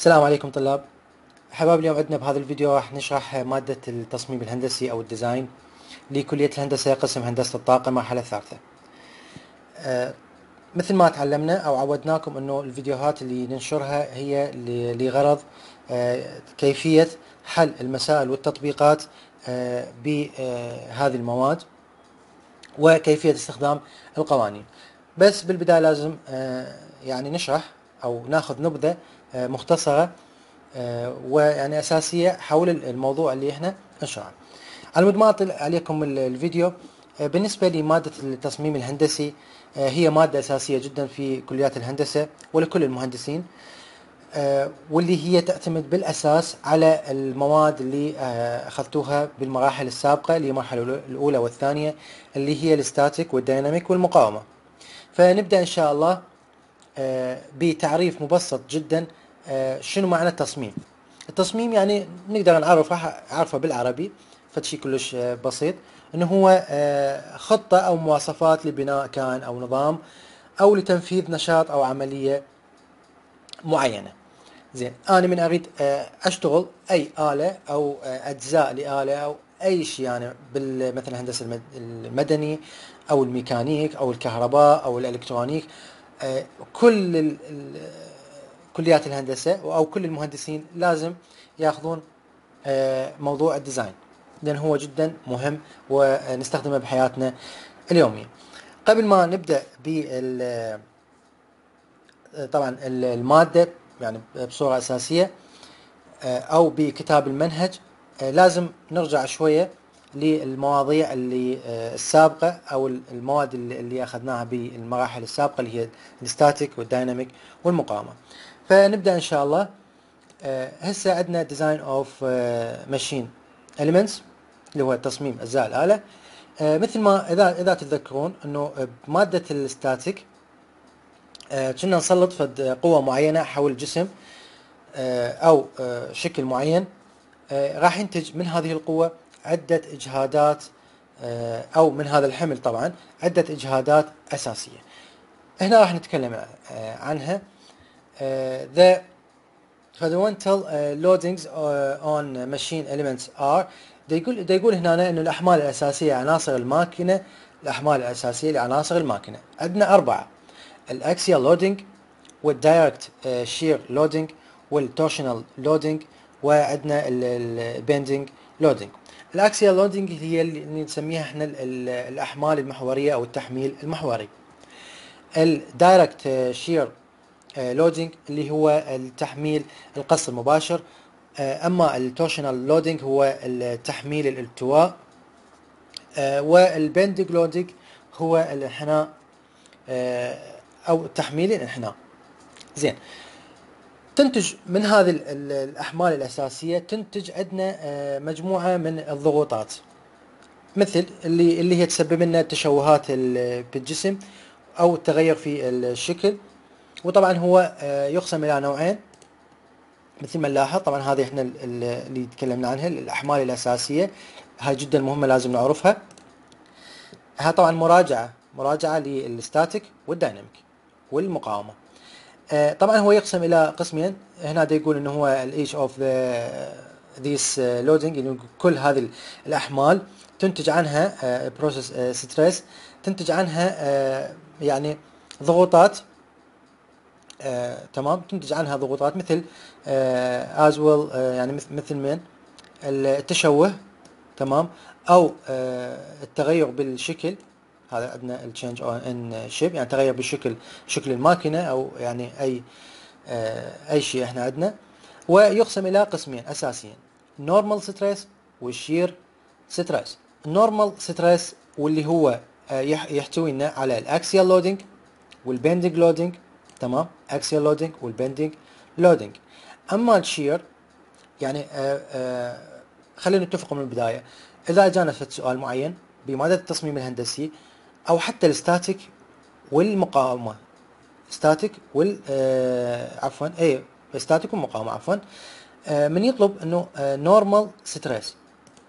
السلام عليكم طلاب. حباب اليوم عندنا بهذا الفيديو راح نشرح مادة التصميم الهندسي أو الديزاين لكلية الهندسة قسم هندسة الطاقة المرحلة الثالثة. آه، مثل ما تعلمنا أو عودناكم أنه الفيديوهات اللي ننشرها هي لغرض آه، كيفية حل المسائل والتطبيقات آه، بهذه المواد وكيفية استخدام القوانين. بس بالبداية لازم يعني نشرح أو ناخذ نبذة مختصرة آه، ويعني أساسية حول الموضوع اللي إحنا نشرحه. على مود ما اطل عليكم الفيديو آه، بالنسبة لمادة التصميم الهندسي آه، هي مادة أساسية جدا في كليات الهندسة ولكل المهندسين واللي هي تعتمد بالأساس على المواد اللي أخذتوها بالمراحل السابقة اللي هي المرحلة الاولى والثانية اللي هي الستاتيك والديناميك والمقاومة. فنبدأ إن شاء الله بتعريف مبسط جدا آه، شنو معنى التصميم؟ التصميم يعني نقدر نعرف راح اعرفه بالعربي فشي كلش آه، بسيط إنه هو آه، خطة أو مواصفات لبناء كان أو نظام أو لتنفيذ نشاط أو عملية معينة. زين أنا من أريد أشتغل أي آلة أو أجزاء لآلة أو أي شيء يعني مثلا الهندسة المدني أو الميكانيك أو الكهرباء أو الإلكترونيك كل كليات الهندسة أو كل المهندسين لازم ياخذون آه، موضوع ال design لأن هو جدا مهم ونستخدمه بحياتنا اليومية. قبل ما نبدأ بال آه، طبعا المادة يعني بصورة أساسية آه، أو بكتاب المنهج لازم نرجع شوية للمواضيع اللي السابقة أو المواد اللي أخذناها بالمراحل السابقة اللي هي ال static وال dynamic والمقاومة. فنبدأ إن شاء الله. آه، هسه عندنا design of machine elements اللي هو تصميم أجزاء الآلة. آه، مثل ما إذا إذا تتذكرون إنه بماده ال static آه، كنا نسلط فد قوة معينة حول جسم أو شكل معين. راح ينتج من هذه القوة عدة إجهادات أو من هذا الحمل طبعا عدة إجهادات أساسية. هنا راح نتكلم عنها. The fundamental uh, loadings uh, on machine elements are ده يقول ده يقول هنا إنه الأحمال الأساسية عناصر الماكينة الأحمال الأساسية لعناصر الماكينة. عندنا أربعة ال axial loading وال direct shear loading وال torsional loading وعندنا ال bending loading ال axial loading هي اللي نسميها إحنا الأحمال المحورية أو التحميل المحوري. ال direct shear loading اللي هو التحميل القص المباشر. آه، أما ال torsional loading هو التحميل الالتواء آه، وال bending loading هو الانحناء. آه، أو تحميل الانحناء. زين. تنتج من هذه الأحمال الأساسية تنتج عندنا مجموعة من الضغوطات. مثل اللي اللي هي تسبب لنا تشوهات بالجسم أو التغير في الشكل. وطبعا هو آه، يقسم إلى نوعين. مثل ما نلاحظ طبعا هذه إحنا اللي تكلمنا عنها الأحمال الأساسية. هاي جدا مهمة لازم نعرفها. ها طبعا مراجعة مراجعة لل static وال dynamic والمقاومة. آه، طبعا هو يقسم إلى قسمين. هنا دا يقول إنه هو ال each of this loading انه كل هذه الأحمال تنتج عنها produces آه، stress تنتج عنها يعني ضغوطات آه، تمام؟ تنتج عنها ضغوطات مثل as آه well آه يعني مثل من التشوه تمام؟ أو آه التغير بالشكل. هذا عندنا ال change in shape يعني تغير بالشكل شكل الماكينة أو يعني أي آه أي شيء إحنا عندنا. ويقسم إلى قسمين أساسيين. normal stress وال shear stress ال normal stress واللي هو آه يحتوي لنا على ال axial loading وال bending loading تمام؟ axial loading وال bending loading أما ال shear يعني آه آه خلينا نتفق من البداية. إذا اجانا سؤال معين بمادة التصميم الهندسي أو حتى ال static والمقاومة. static وال آه عفوا اي static والمقاومة عفوا. من يطلب إنه normal stress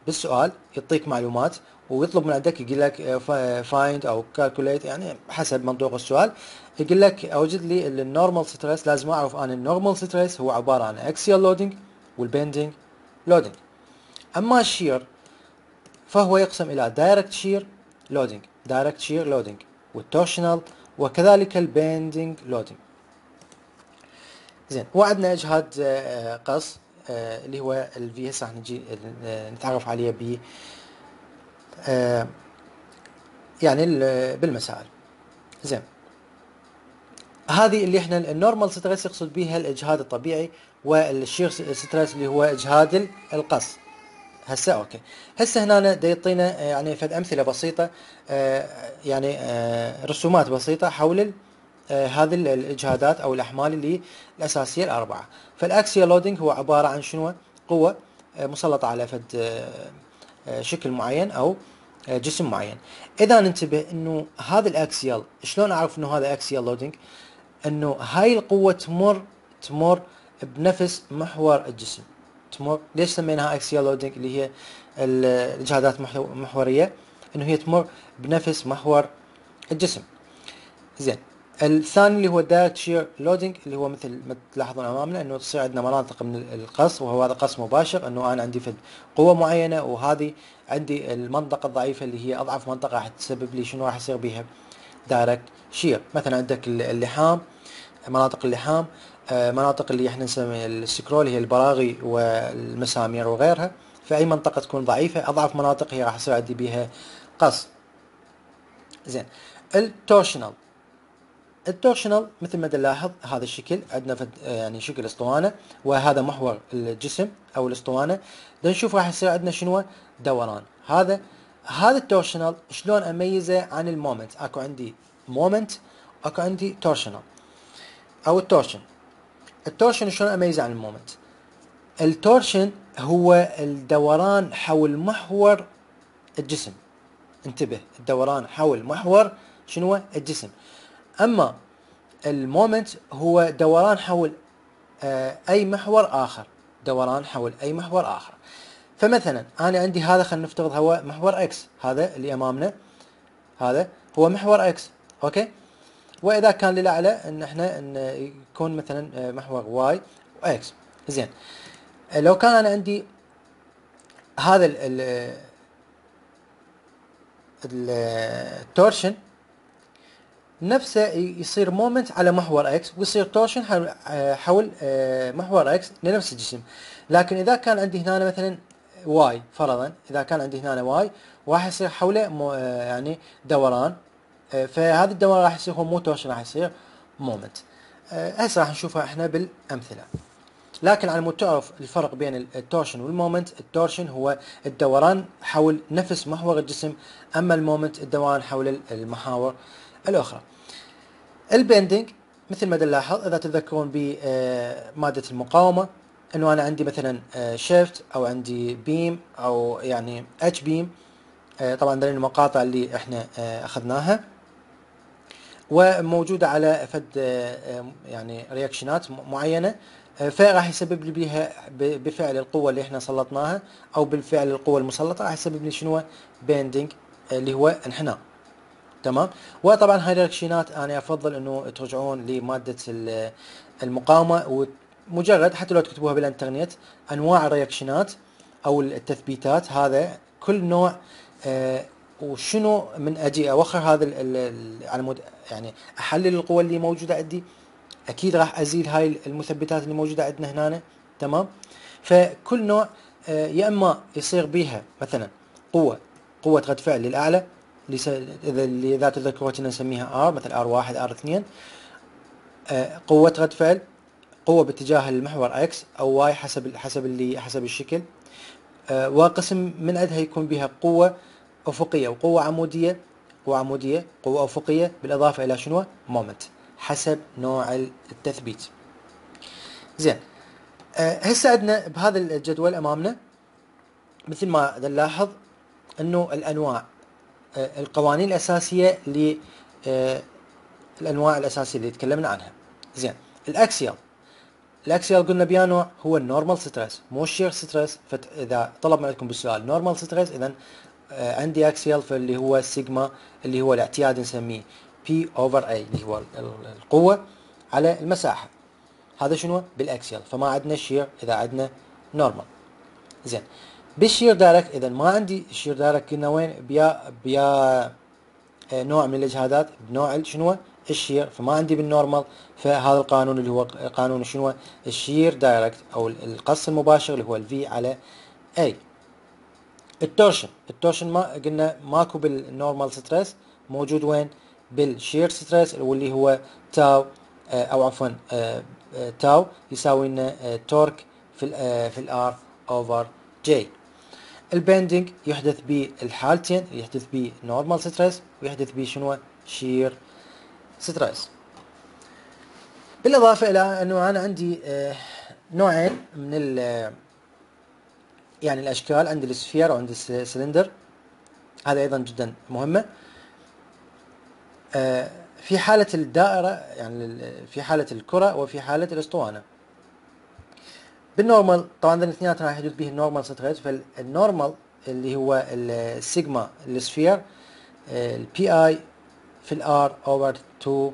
بالسؤال يعطيك معلومات ويطلب من عندك يقول لك find أو calculate يعني حسب منطوق السؤال. يقول لك أوجد لي ال normal stress لازم أعرف أنا ال normal stress هو عبارة عن axial loading وال bending loading أما ال shear فهو يقسم إلى direct shear loading direct shear loading وال torsional وكذلك ال bending loading زين وعندنا إجهاد آه، قص آه، اللي هو ال V هسه راح نجي آه، نتعرف عليه ب يعني بالمسائل. زين هذه اللي إحنا ال normal stress يقصد بها الإجهاد الطبيعي وال shear stress اللي هو إجهاد القص. هسه okay. هسه هنا دا يعطينا يعني فد أمثلة بسيطة يعني رسومات بسيطة حول آه، هذه الإجهادات أو الأحمال اللي الأساسية الأربعة. فال axial loading هو عبارة عن شنو؟ قوة آه، مسلطة على فد آه، شكل معين أو جسم معين. إذا ننتبه إنه هذا ال axial شلون أعرف إنه هذا axial loading أنه هاي القوة تمر تمر بنفس محور الجسم. تمر ليش سميناها axial loading اللي هي الاجهادات محورية؟ إنه هي تمر بنفس محور الجسم. زين الثاني اللي هو direct shear loading اللي هو مثل ما تلاحظون أمامنا إنه تصير عندنا مناطق من القص وهو هذا قص مباشر إنه أنا عندي فد قوة معينة وهذه عندي المنطقة الضعيفة اللي هي أضعف منطقة راح تسبب لي شنو راح يصير بها direct shear مثلا عندك اللحام مناطق اللحام آه، مناطق اللي إحنا نسمي ال screw هي البراغي والمسامير وغيرها. في أي منطقة تكون ضعيفة أضعف مناطق هي راح يصير عندي بها قص. زين. ال torsional ال torsional مثل ما نلاحظ هذا الشكل عندنا يعني شكل اسطوانه وهذا محور الجسم أو الأسطوانة. نشوف راح يصير عندنا شنو؟ دوران. هذا هذا ال torsional شلون أميزه عن ال moment؟ أكو عندي moment أكو عندي torsional أو ال torsion ال torsion شلون أميزه عن ال moment؟ ال torsion هو الدوران حول محور الجسم. انتبه الدوران حول محور شنو الجسم. أما ال moment هو دوران حول آه، أي محور آخر. دوران حول أي محور آخر. فمثلا أنا عندي هذا خلينا نفترض هو محور X هذا اللي أمامنا. هذا هو محور إكس okay؟ وإذا كان للأعلى إن إحنا إن يكون مثلا آه، محور Y و X زين. لو كان أنا عندي هذا ال ال torsion نفسه يصير moment على محور X ويصير torsion حول آه، محور X لنفس الجسم. لكن إذا كان عندي هنا مثلا Y فرضا إذا كان عندي هنا Y راح يصير حوله آه، يعني دوران. آه، فهذا الدوران راح يصير هو مو torsion راح يصير moment. هسه راح نشوفها إحنا بالأمثلة. لكن على مود تعرف الفرق بين ال torsion وال moment ال torsion هو الدوران حول نفس محور الجسم أما ال moment الدوران حول المحاور الأخرى. ال bending مثل ما نلاحظ إذا تذكرون بماده المقاومة انه أنا عندي مثلا shaft أو عندي beam أو يعني H beam طبعا ذي المقاطع اللي إحنا اخذناها. وموجودة على فد يعني reaction ات معينة فراح يسبب لي بها بفعل القوة اللي إحنا سلطناها أو بالفعل القوة المسلطة راح يسبب لي شنو؟ bending اللي هو انحناء. تمام؟ وطبعا هاي ال reaction ات أنا أفضل إنه ترجعون لمادة المقاومة ومجرد حتى لو تكتبوها بالانترنت أنواع ال reaction ات أو التثبيتات هذا كل نوع آه وشنو من أجي أوخر هذا على مود يعني أحلل القوى اللي موجودة عندي. أكيد راح ازيل هاي المثبتات اللي موجودة عندنا هنا. تمام؟ فكل نوع آه يا إما يصير بها مثلا قوة قوة رد فعل للأعلى اذا تذكروا كنا نسميها R مثل R واحد R اثنين آه، قوة رد فعل. قوة باتجاه المحور X أو Y حسب حسب اللي حسب الشكل. آه، وقسم من عندها يكون بها قوة أفقية وقوة عمودية. قوة عمودية قوة أفقية بالإضافة إلى شنو؟ moment حسب نوع التثبيت. زين. آه، هسه عندنا بهذا الجدول أمامنا مثل ما نلاحظ إنه الأنواع آه، القوانين الأساسية للانواع آه، الأساسية اللي تكلمنا عنها. زين. ال axial. ال axial قلنا بيا نوع هو ال normal stress مو ال shear stress فإذا طلب منكم بالسؤال normal stress اذا عندي axial فاللي هو السيجما اللي هو الاعتياد نسميه P over A اللي هو القوة على المساحة. هذا شنو؟ بال axial فما عندنا shear إذا عندنا normal. زين بال shear direct اذا ما عندي shear direct قلنا وين؟ بيا بيا آه، نوع من الإجهادات بنوع شنو؟ ال shear. فما عندي بال normal فهذا القانون اللي هو قانون شنو؟ ال shear direct أو القص المباشر اللي هو ال V على A ال torsion. ال torsion ما قلنا ماكو بال normal stress موجود وين؟ بال shear stress واللي هو tau آه، أو عفوا آه، tau يساوي لنا torque في ال في ال R over J ال bending يحدث بالحالتين يحدث به normal stress ويحدث به شنو shear stress بالإضافة إلى إنه أنا عندي آه، نوعين من ال يعني الأشكال عندي ال sphere وعندي السلندر هذا أيضا جدا مهمة. آه، في حالة الدائرة يعني في حالة الكرة وفي حالة الأسطوانة. بال normal طبعا الاثنين راح يحدث به ال normal stress فال normal اللي هو السيجما السفير البي اي في الار اوفر 2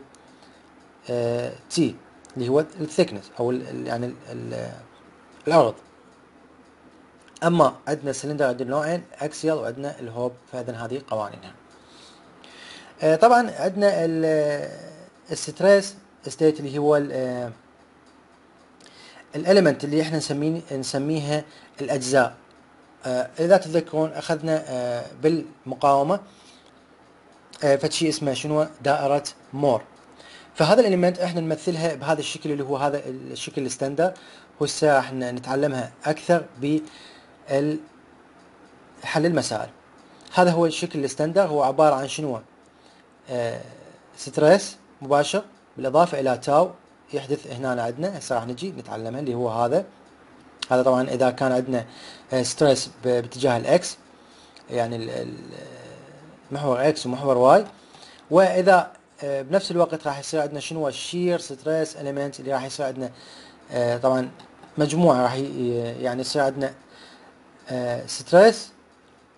تي اللي هو ال thickness أو ال يعني ال العرض أما عندنا السلندر عندنا نوعين axial وعندنا ال hoop فاذا هذه قوانينها. آه طبعا عندنا ال stress state اللي هو ال element اللي إحنا نسميه نسميها الأجزاء. آه إذا تتذكرون أخذنا آه بالمقاومة آه فشي اسمه شنو؟ دائرة مور. فهذا ال element إحنا نمثلها بهذا الشكل اللي هو هذا الشكل ال standard. هسه إحنا نتعلمها أكثر حل المسائل. هذا هو الشكل ال standard. هو عبارة عن شنو؟ stress مباشر بالإضافة إلى tau. يحدث هنا عندنا. هسه راح نجي نتعلمها اللي هو هذا. هذا طبعا إذا كان عندنا stress باتجاه ال X يعني محور X ومحور Y وإذا آه، بنفس الوقت راح يصير عندنا شنو؟ ال shear stress element اللي راح يصير عندنا آه، طبعا مجموعة راح يعني يصير عندنا stress آه،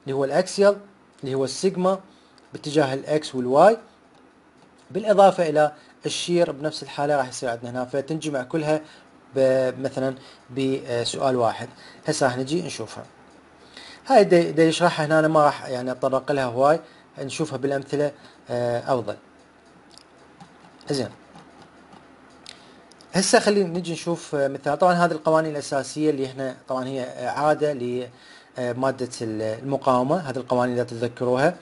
اللي هو ال axial اللي هو السيجما باتجاه ال X وال Y بالإضافة إلى ال shear بنفس الحالة راح يصير عندنا هنا فتنجمع كلها مثلا بسؤال واحد. هسه راح نجي نشوفها. هاي دا يشرحها هنا؟ أنا ما راح يعني اتطرق لها هواي نشوفها بالأمثلة أفضل. زين. هسه خلينا نجي نشوف مثال. طبعا هذه القوانين الأساسية اللي إحنا طبعا هي عادة لماده المقاومة. هذه القوانين إذا تتذكروها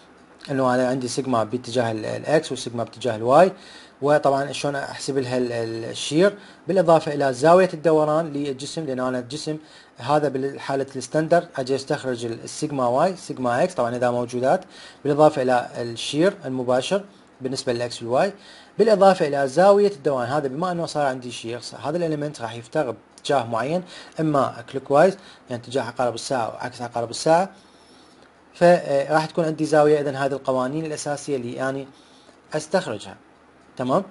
إنه أنا عندي سيجما باتجاه ال X و sigma باتجاه ال Y وطبعا شلون أحسب لها ال shear؟ بالإضافة إلى زاوية الدوران للجسم لأن أنا الجسم هذا بالحالة ال standard أجي أستخرج ال sigma Y sigma X طبعا إذا موجودات. بالإضافة إلى ال shear المباشر بالنسبة لل X وال Y. بالإضافة إلى زاوية الدوران هذا بما أنه صار عندي shear هذا ال element راح يفترض اتجاه معين إما clockwise يعني اتجاه عقارب الساعة وعكس عقارب الساعة. فراح تكون عندي زاوية اذا هذه القوانين الأساسية اللي يعني أستخرجها. تمام؟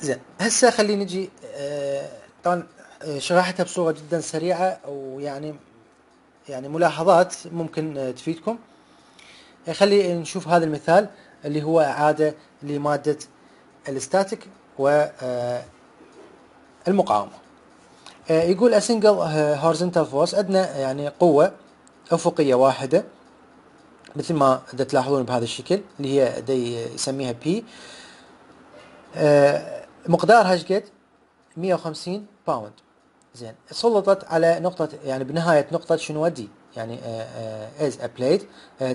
زين هسه خلينا نجي آه طبعا آه، شرحتها بصوره جدا سريعة ويعني يعني ملاحظات ممكن آه، تفيدكم. آه، خلي نشوف هذا المثال اللي هو إعادة لمادة الستاتيك و المقاومة. يقول a single horizontal force عندنا يعني قوة أفقية واحدة. مثل ما تلاحظون بهذا الشكل اللي هي دي يسميها بي مقدارها إيش قد 150 باوند زين سلطت على نقطة يعني بنهاية نقطة شنو دي يعني از بليت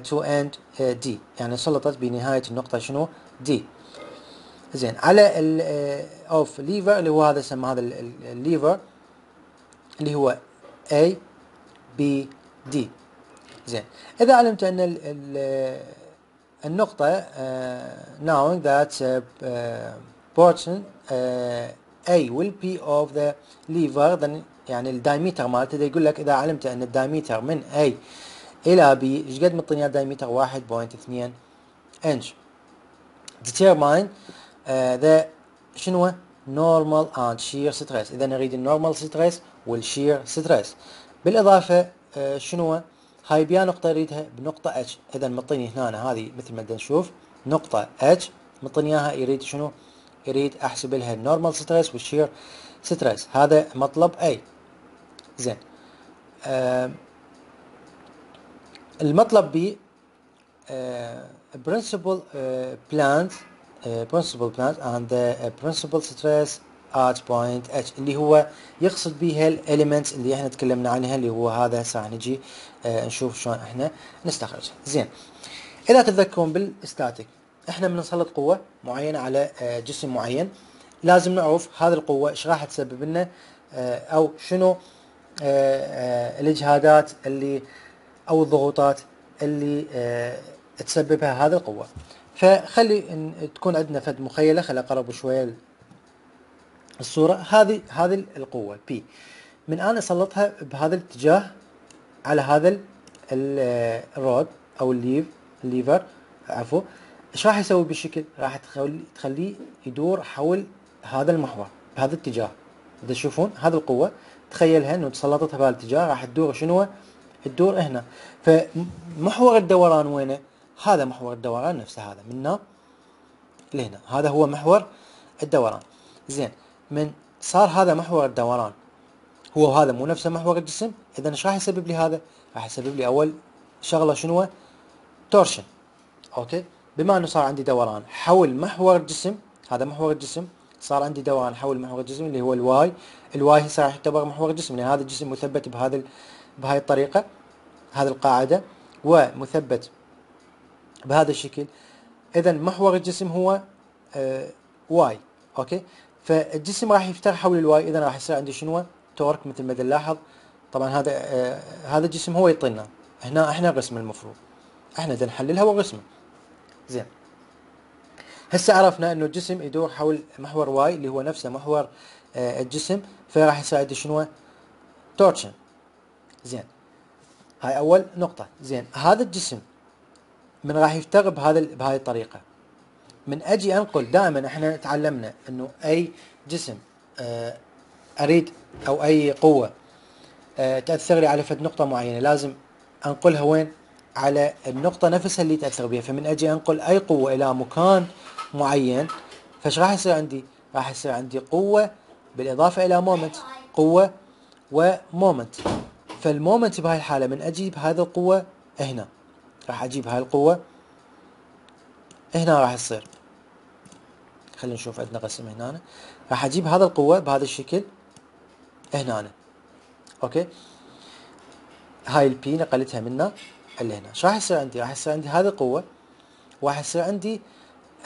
تو اند دي يعني سلطت بنهاية النقطة شنو؟ دي زين على ال اوف آه، ليفر اللي هو هذا يسمى هذا الليفر اللي هو A B D. زين. إذا علمت أن ال ال النقطة uh, knowing that uh, portion uh, A B of the lever then يعني ال diameter مالته. يقول لك إذا علمت أن ال diameter من A إلى B إيش قد مطيني diameter 1.2 inch determine the شنو؟ normal and shear stress. إذا نريد ال normal stress وال shear stress بالإضافة uh, شنو؟ هاي بيا نقطة أريدها بنقطة H إذا مطيني هنا هذه مثل ما نشوف. نقطة H مطني إياها يريد شنو؟ يريد أحسب لها ال normal stress وال shear stress. هذا مطلب A زين. آه المطلب B principal plane uh, principal plane and the uh, principal stress at point H اللي هو يقصد بها ال elements اللي إحنا تكلمنا عنها اللي هو هذا هسه نجي آه نشوف شلون إحنا نستخرجها زين. إذا تتذكرون بالستاتيك إحنا بنسلط قوة معينة على آه جسم معين. لازم نعرف هذه القوة إيش راح تسبب لنا آه أو شنو الإجهادات اللي أو الضغوطات اللي تسببها هذه القوة. فخلي تكون عندنا فد مخيلة خلي أقرب شوية الصورة. هذه هذه القوة P. من أنا أسلطها بهذا الاتجاه على هذا ال rod أو ال lev ال lever عفوا. إيش راح يسوي بالشكل؟ راح تخلي تخليه يدور حول هذا المحور بهذا الاتجاه. تشوفون هذه القوة. تخيلها إنه تسلطتها بهذا الاتجاه راح تدور شنو؟ تدور هنا. فمحور الدوران وينه؟ هذا محور الدوران نفسه هذا من هنا لهنا. هذا هو محور الدوران. زين. من صار هذا محور الدوران. هو هذا مو نفسه محور الجسم. اذا إيش راح يسبب لي هذا؟ راح يسبب لي أول شغلة شنو torsion. okay؟ بما إنه صار عندي دوران حول محور الجسم هذا محور الجسم صار عندي دوران حول محور الجسم اللي هو ال Y. ال Y هسه راح يعتبر محور الجسم لأن هذا الجسم مثبت بهذا بهاي الطريقة هذه القاعدة ومثبت بهذا الشكل. اذا محور الجسم هو آه Y. okay؟ فالجسم راح يفتر حول ال Y إذا راح يصير عندي شنو؟ torque مثل ما نلاحظ طبعا هذا آه هذا الجسم هو يعطينا هنا إحنا الرسم المفروض. إحنا بدنا نحللها ورسمه زين. هسه عرفنا إنه الجسم يدور حول محور Y اللي هو نفسه محور آه الجسم. فراح يصير عندي شنو؟ torsion. زين. هاي أول نقطة. زين. هذا الجسم من راح يفتر بهذا بهاي الطريقة. من أجي أنقل دائما إحنا تعلمنا إنه أي جسم آه أريد أو أي قوة آه تأثر لي على فد نقطة معينة لازم أنقلها وين؟ على النقطة نفسها اللي تأثر بها فمن أجي أنقل أي قوة إلى مكان معين فايش راح يصير عندي؟ راح يصير عندي قوة بالإضافة إلى moment قوة و moment فال moment بهاي الحالة من أجيب هذه القوة هنا. راح أجيب هاي القوة هنا راح يصير. خلينا نشوف عندنا قسم هنا. راح أجيب هذا القوة بهذا الشكل هنا. okay. هاي ال P نقلتها منا اللي هنا. إيش راح يصير عندي؟ راح يصير عندي هذه القوة وراح يصير عندي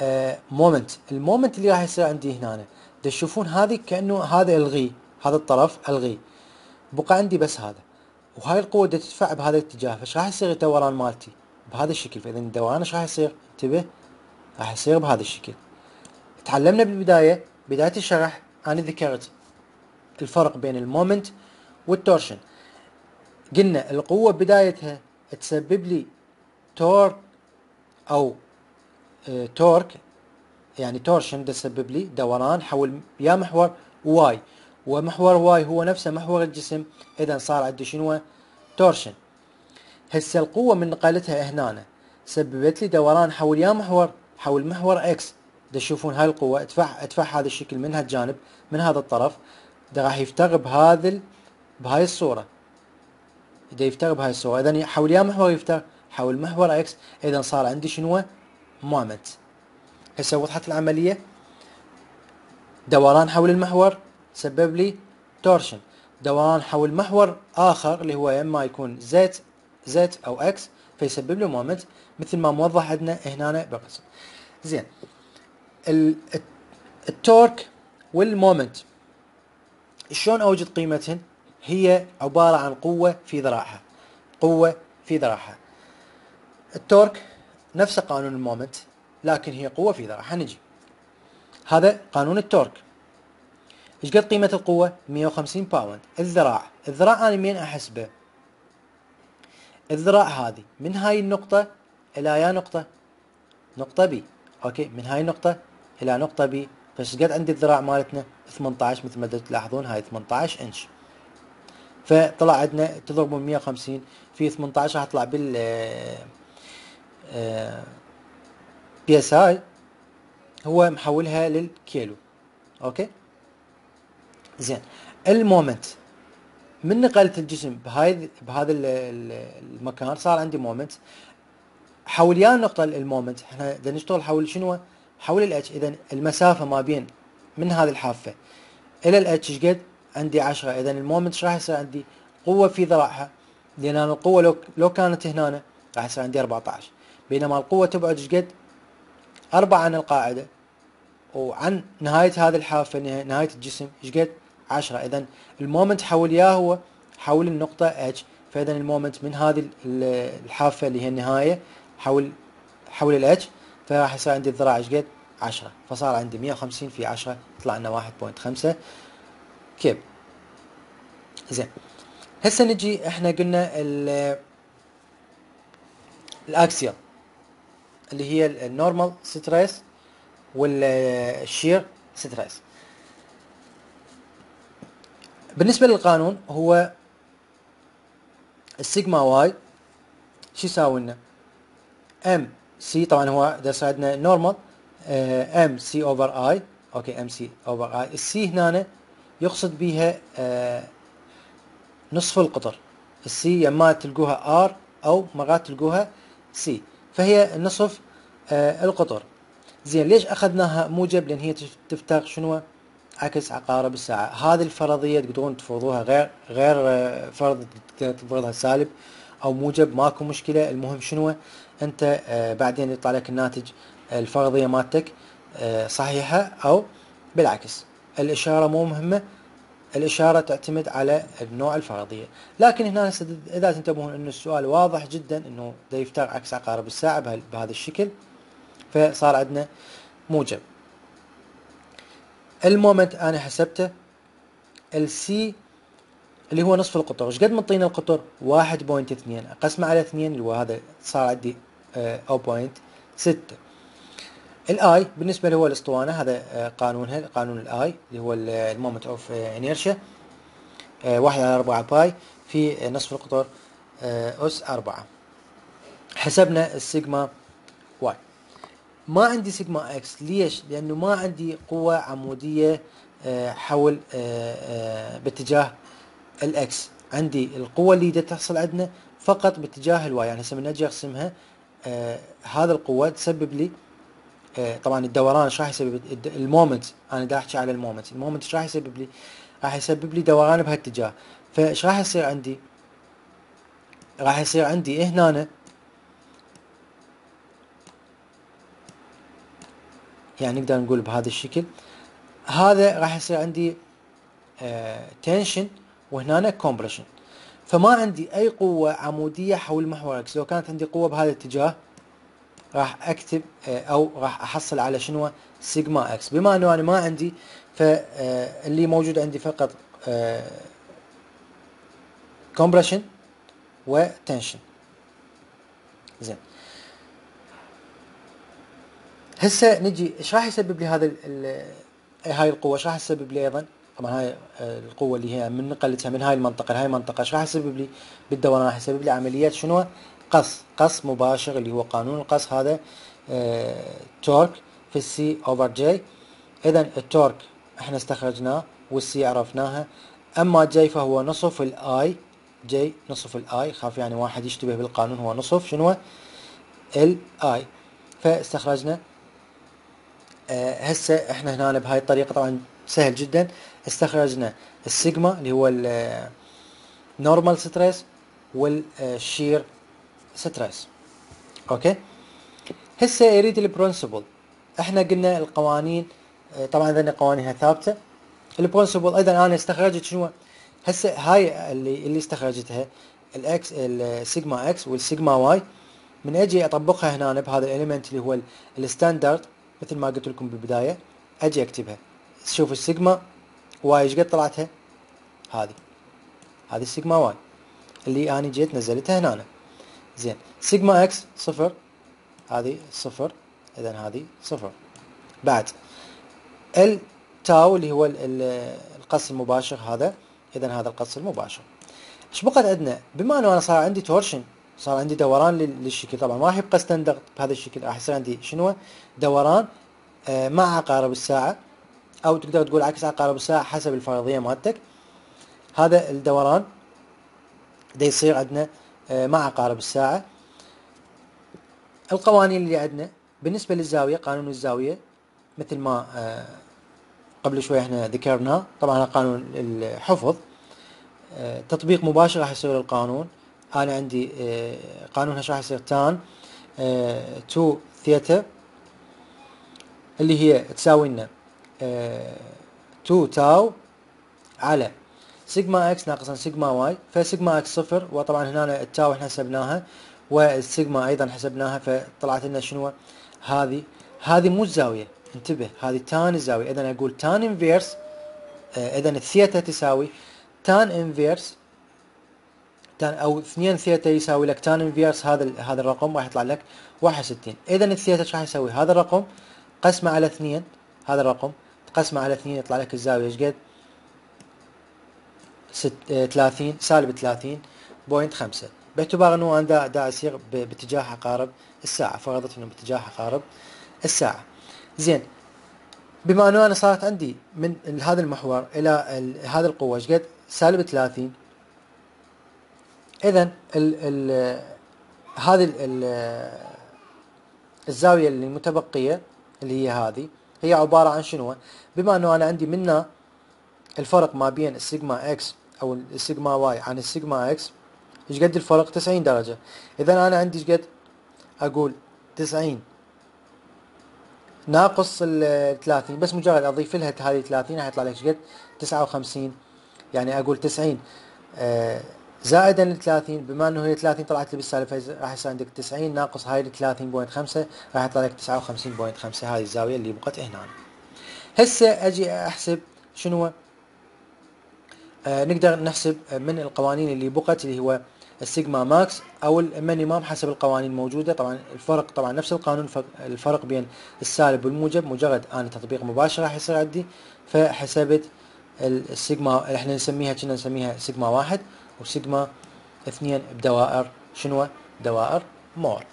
آه moment ال moment اللي راح يصير عندي هنا. تشوفون هذه كأنه هذا الغي هذا الطرف الغي بقى عندي بس هذا. وهاي القوة تدفع بهذا الاتجاه. فايش راح يصير الدوران مالتي؟ بهذا الشكل. فإذا الدوران إيش راح يصير؟ انتبه. راح يصير بهذا الشكل. تعلمنا بالبداية بداية الشرح أنا ذكرت الفرق بين ال moment وال torsion. قلنا القوة بدايتها تسبب لي torque أو آه torque يعني torsion تسبب لي دوران حول يا محور Y. ومحور Y هو نفسه محور الجسم. إذا صار عندي شنو؟ torsion. هسه القوة من نقلتها هنا سببت لي دوران حول يا محور حول محور X تشوفون هاي القوة تدفع تدفع هذا الشكل من هالجانب من هذا الطرف. راح يفتر بهذا بهاي الصورة. إذا يفتر بهاي الصورة اذا حول يا محور يفتر حول محور X اذا صار عندي شنو؟ moment. هسه وضحت العملية. دوران حول المحور سبب لي torsion. دوران حول محور آخر اللي هو إما يكون Z Z أو X فيسبب لي moment. مثل ما موضح عندنا هنا بالرسم زين. ال torque وال moment شلون أوجد قيمتهن؟ هي عبارة عن قوة في ذراعها. قوة في ذراعها. ال torque نفس قانون ال moment لكن هي قوة في ذراعها. نجي. هذا قانون ال torque. إيش قد قيمة القوة؟ 150 pound الذراع. الذراع أنا مين أحسبه؟ الذراع هذه. من هاي النقطة إلى يا نقطة. نقطة B. أوكي من هاي النقطة إلى نقطة B. بس قد عندي الذراع مالتنا 18 مثل ما تلاحظون هاي 18 إنش. فطلع عندنا تضربون 150 في 18 راح يطلع بال psi هو محولها للكيلو. أوكي؟ زين. ال moment. من نقلت الجسم؟ بهاي بهذا المكان صار عندي moment. حول يا النقطة ال moment إحنا بدنا نشتغل حول شنو؟ حول ال H إذا المسافة ما بين من هذه الحافة إلى ال H إيش قد؟ عندي 10 إذا ال moment إيش راح يصير عندي؟ قوة في ذراعها لأن أنا القوة لو لو كانت هنا راح يصير عندي 14 بينما القوة تبعد إيش قد؟ 4 عن القاعدة وعن نهاية هذه الحافة نهاية الجسم إيش قد؟ 10 إذا ال moment حول يا هو حول النقطة H فإذا ال moment من هذه الحافة اللي هي النهاية حول حول ال H فراح يصير عندي الذراع إيش قد؟ 10 فصار عندي 150 في 10 طلع لنا 1.5 kip زين. هسه نجي إحنا قلنا ال axial اللي هي ال normal stress وال shear stress. بالنسبة للقانون هو ال sigma y شو يساوي لنا؟ Mc طبعا هو درس عندنا normal Mc over I أوكي Mc over I ال c هنا يقصد بها آه نصف القطر. السي يا اما تلقوها r أو مرات تلقوها سي فهي نصف آه القطر. زين ليش أخذناها موجب؟ لأن هي تفتق شنو؟ عكس عقارب الساعة. هذه الفرضية تقدرون تفرضوها غير غير آه، فرض تفرضها سالب أو موجب. ماكو مشكلة. المهم شنو؟ أنت آه، بعدين يطلع لك الناتج الفرضية مالتك آه، صحيحة أو بالعكس. الإشارة مو مهمة الإشارة تعتمد على النوع الفرضية. لكن هنا إذا تنتبهون انه السؤال واضح جدا إنه دا يفتر عكس عقارب الساعة بهذا الشكل فصار عندنا موجب. ال moment أنا حسبته السي اللي هو نصف القطر. إيش قد منطينا القطر؟ 1.2 اقسمه على 2 اللي هو هذا صار عندي 0.6 آه، ال I بالنسبة له هو الأسطوانة هذا آه، قانونها قانون ال I اللي هو ال moment of inertia 1 على 4 pi في نصف القطر آه، أس 4 حسبنا ال sigma y. ما عندي sigma x. ليش؟ لأنه ما عندي قوة عمودية حول باتجاه ال x عندي القوة اللي تحصل عندنا فقط باتجاه ال y يعني هسه من أجي اقسمها آه هذا القوة تسبب لي آه طبعا الدوران إيش راح يسبب؟ ال moment. أنا دا أحكي على ال moment. ال moment إيش راح يسبب لي؟ راح يسبب لي دوران بهالاتجاه. فإيش راح يصير عندي؟ راح يصير عندي هنا يعني نقدر نقول بهذا الشكل. هذا راح يصير عندي آه tension وهنا compression فما عندي أي قوة عمودية حول محور x لو كانت عندي قوة بهذا الاتجاه راح أكتب آه، أو راح أحصل على شنو؟ sigma x. بما أنه أنا ما عندي فاللي آه، موجود عندي فقط compression و tension زين. هسه نجي إيش راح يسبب لي هذا هاي القوة؟ إيش راح تسبب لي أيضا؟ طبعا هاي آه، القوة اللي هي من نقلتها من هاي المنطقة لهاي المنطقة إيش راح يسبب لي؟ بالدوران راح يسبب لي عمليات شنو؟ قص قص مباشر اللي هو قانون القص هذا آه torque في ال c over J اذا ال torque إحنا استخرجناه والسي عرفناها. أما J فهو نصف ال I J نصف ال I خاف يعني واحد يشتبه بالقانون هو نصف شنو؟ ال I فاستخرجنا. آه هسه إحنا هنا بهاي الطريقة طبعا سهل جدا. استخرجنا السيجما اللي هو ال normal stress وال shear stress أوكي؟ هسه يريد ال principal إحنا قلنا القوانين طبعا ذني قوانينها ثابتة. ال principal أيضا أنا استخرجت شنو؟ هسه هاي اللي اللي استخرجتها الاكس السيجما إكس والسيجما واي من أجي أطبقها هنا بهذا ال element اللي هو ال standard مثل ما قلت لكم بالبداية. أجي أكتبها. شوف السيجما y إيش قد طلعتها هذه. هذه ال sigma y اللي أنا جيت نزلتها هنا. زين. sigma x صفر. هذه صفر. اذا هذه صفر. بعد. ال tau اللي هو القص المباشر هذا. اذا هذا القص المباشر. إيش بقت عندنا؟ بما إنه أنا صار عندي torsion صار عندي دوران للشكل. طبعا ما راح يبقى standard بهذا الشكل. راح يصير عندي شنو؟ دوران آه مع عقارب الساعة. أو تقدر تقول عكس عقارب الساعة حسب الفرضية مالتك. هذا الدوران دا يصير عندنا آه مع عقارب الساعة. القوانين اللي عندنا بالنسبة للزاوية قانون الزاوية مثل ما آه قبل شوي إحنا ذكرناه طبعا قانون الحفظ. آه تطبيق مباشر راح يصير القانون. أنا عندي قانونها راح يصير tan 2 ثيتا اللي هي تساوي لنا 2 tau على sigma x ناقصا sigma y. ف sigma x صفر وطبعا هنا ال tau إحنا حسبناها والسيجما أيضا حسبناها فطلعت لنا شنو؟ هذه هذه مو الزاوية. انتبه هذه tan الزاوية. اذا أقول tan inverse اذا الثيتا تساوي tan inverse tan أو 2 ثيتا يساوي لك tan inverse هذا هذا الرقم راح يطلع لك 61 اذا الثيتا إيش راح يسوي؟ هذا الرقم قسمه على 2 هذا الرقم تقسمه على 2 يطلع لك الزاوية إيش قد؟ 30 سالب 30 point 5 باعتبار انه أنا دا, اسير باتجاه عقارب الساعة فرضت انه باتجاه عقارب الساعة زين بما انه أنا صارت عندي من هذا المحور إلى هذه القوة إيش قد؟ سالب 30 اذا ال ال هذه الزاوية اللي متبقيه اللي هي هذه هي عبارة عن شنو؟ بما أنه أنا عندي منا الفرق ما بين ال sigma x أو ال sigma y عن ال sigma x إيش قد الفرق؟ 90 درجة. إذا أنا عندي إيش قد؟ أقول 90 ناقص ال 30 بس مجرد أضيف لها هذه 30 راح يطلع لك إيش قد؟ 59 يعني أقول 90 آه زائدا ال 30 بما إنه هي 30 طلعت لي بالسالب راح يصير عندك 90 ناقص هاي ال 30.5 راح يطلع لك 59.5 هذه الزاوية اللي بقت هنا. هسه أجي أحسب شنو آه نقدر نحسب من القوانين اللي بقت اللي هو ال sigma max أو ال minimum حسب القوانين الموجوده طبعا الفرق طبعا نفس القانون الفرق بين السالب والموجب مجرد أنا تطبيق مباشر راح يصير عندي فحسبت السيجما إحنا نسميها كنا نسميها سيجما واحد. وسيجما اثنين بدوائر. شنو؟ دوائر مور.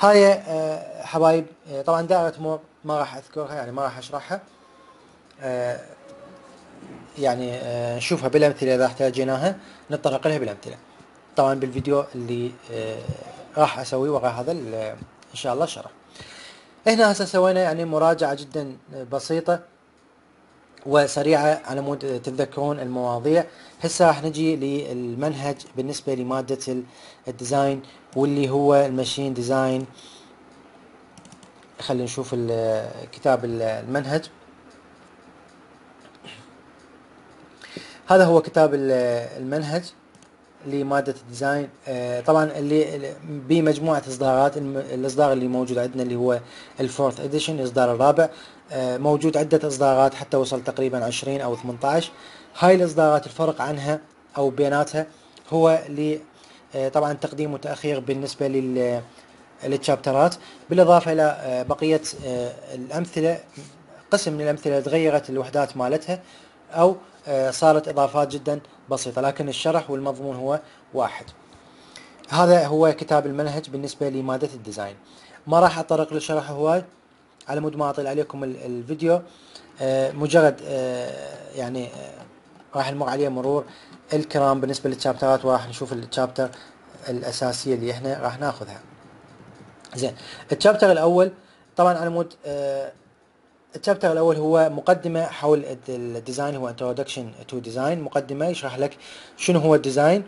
هاي آه حبايب آه طبعا دائرة مور ما راح أذكرها يعني ما راح أشرحها. آه يعني نشوفها بالأمثلة إذا احتاجيناها نتطرق لها بالأمثلة. طبعا بالفيديو اللي راح أسويه وراء هذا إن شاء الله شرح. هنا هسه سوينا يعني مراجعة جدا بسيطة. وسريعة على مود تتذكرون المواضيع. هسه راح نجي للمنهج بالنسبة لمادة ال design واللي هو ال machine design. خلينا نشوف كتاب المنهج. هذا هو كتاب المنهج لمادة ال design. طبعا اللي بمجموعة إصدارات الإصدار اللي موجود عندنا اللي هو ال fourth edition الإصدار الرابع. موجود عدة اصدارات حتى وصل تقريبا 20 أو 18 هاي الاصدارات الفرق عنها أو بيناتها هو ل طبعا تقديم وتأخير بالنسبة لل للتشابترات بالإضافة إلى بقية الأمثلة قسم من الأمثلة تغيرت الوحدات مالتها أو صارت إضافات جدا بسيطة لكن الشرح والمضمون هو واحد. هذا هو كتاب المنهج بالنسبة لمادة ال design. ما راح اتطرق للشرح هواي؟ على مود ما اطيل عليكم الفيديو. مجرد يعني راح نمر عليه مرور الكرام بالنسبة للتشابترات وراح نشوف ال chapter الأساسية اللي إحنا راح ناخذها. زين ال chapter الأول طبعا على مود ال chapter الأول هو مقدمة حول ال design هو introduction to design مقدمة يشرح لك شنو هو ال design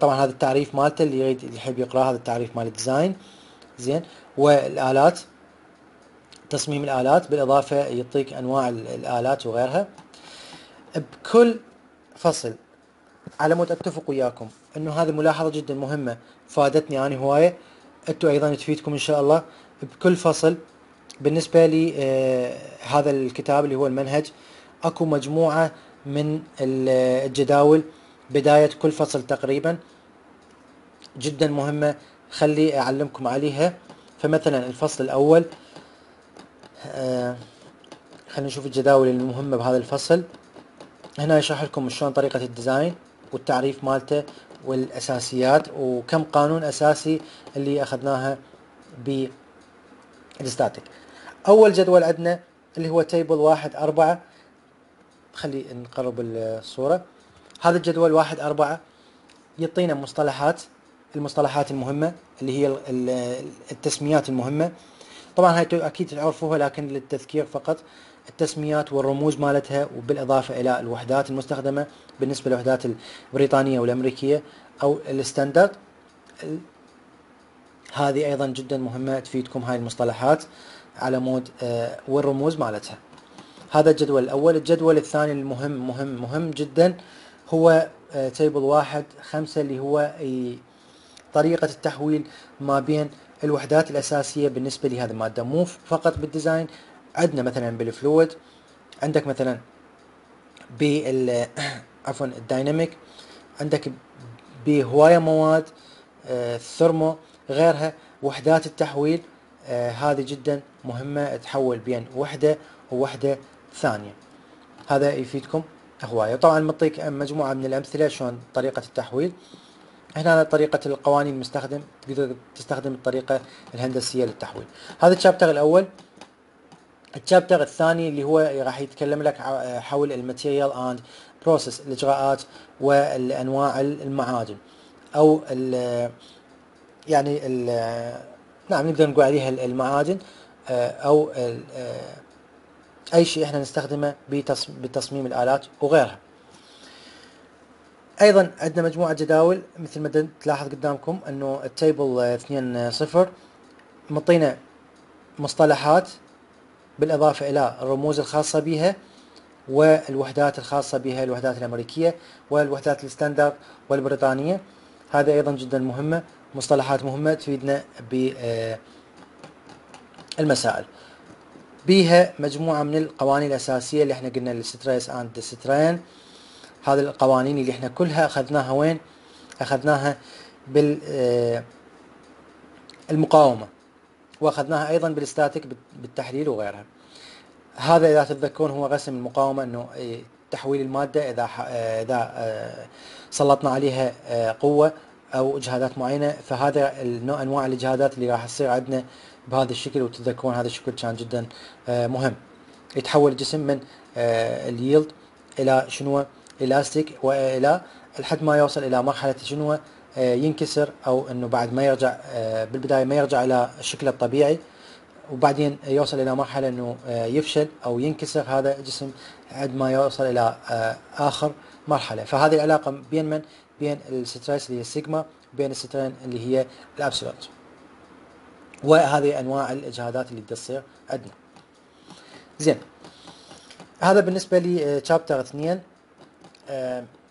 طبعا هذا التعريف مالته اللي يريد اللي يحب يقرأ هذا التعريف مال ال design زين والآلات. تصميم الآلات بالإضافة يعطيك أنواع الآلات وغيرها. بكل فصل على مود أتفق وياكم إنه هذه ملاحظة جدا مهمة فادتني أنا هواية. أنتم أيضا تفيدكم إن شاء الله. بكل فصل بالنسبة لي آه هذا الكتاب اللي هو المنهج أكو مجموعة من الجداول بداية كل فصل تقريبا جدا مهمة خلي أعلمكم عليها. فمثلا الفصل الأول آه خلينا نشوف الجداول المهمة بهذا الفصل. هنا يشرح لكم شلون طريقة ال design والتعريف مالته والأساسيات وكم قانون أساسي اللي أخذناها بال static أول جدول عندنا اللي هو table واحد أربعة. خلي نقرب الصورة. هذا الجدول واحد أربعة يعطينا مصطلحات المصطلحات المهمة اللي هي التسميات المهمة. طبعا هاي أكيد تعرفوها لكن للتذكير فقط. التسميات والرموز مالتها وبالإضافة إلى الوحدات المستخدمة بالنسبة للوحدات البريطانية والأمريكية أو ال standard. هذه أيضا جدا مهمة تفيدكم هاي المصطلحات على مود آه، والرموز مالتها. هذا الجدول الأول. الجدول الثاني المهم مهم مهم جدا هو table آه، واحد خمسة اللي هو طريقة التحويل ما بين الوحدات الأساسية بالنسبة لهذه المادة مو فقط بال design. عندنا مثلا بال fluid عندك مثلا بال عفوا ال dynamic عندك بهواية مواد آه، غيرها. وحدات التحويل آه، هذه جدا مهمة تحول بين وحدة ووحدة ثانية. هذا يفيدكم هواية. طبعا نعطيك مجموعة من الأمثلة شلون طريقة التحويل. هنا طريقة القوانين المستخدم تقدر تستخدم الطريقة الهندسية للتحويل. هذا ال chapter الأول. ال chapter الثاني اللي هو راح يتكلم لك حول ال material and process الإجراءات والأنواع المعادن أو ال يعني ال نعم نقدر نقول عليها المعادن أو أي شيء إحنا نستخدمه بتصميم الآلات وغيرها. أيضا عندنا مجموعة جداول مثل ما تلاحظ قدامكم إنه ال table 2 0 مطينا مصطلحات بالإضافة إلى الرموز الخاصة بها والوحدات الخاصة بها الوحدات الأمريكية والوحدات ال standard والبريطانية. هذا أيضا جدا مهمة مصطلحات مهمة تفيدنا بالمسائل بها مجموعة من القوانين الأساسية اللي إحنا قلنا ال stress and strain هذه القوانين اللي إحنا كلها أخذناها وين؟ أخذناها بال آه، المقاومة وأخذناها أيضا بالستاتيك بالتحليل وغيرها. هذا إذا تتذكرون هو رسم المقاومة إنه إيه، تحويل المادة إذا آه، إذا آه، سلطنا عليها قوة أو اجهادات معينة. فهذا النوع أنواع الاجهادات اللي راح تصير عندنا بهذا الشكل. وتتذكرون هذا الشكل كان جدا مهم. يتحول الجسم من ال yield إلى شنو؟ الاستيك وإلى لحد ما يوصل إلى مرحلة شنو آه، ينكسر أو إنه بعد ما يرجع آه، بالبداية ما يرجع إلى شكله الطبيعي وبعدين يوصل إلى مرحلة إنه آه، يفشل أو ينكسر هذا الجسم لحد ما يوصل إلى آخر مرحلة. فهذه العلاقة بين من؟ بين ال stress اللي هي السيجما بين ال strain اللي هي الأبسولوت. وهذه أنواع الاجهادات اللي تصير عندنا. زين. هذا بالنسبة لي شابتر 2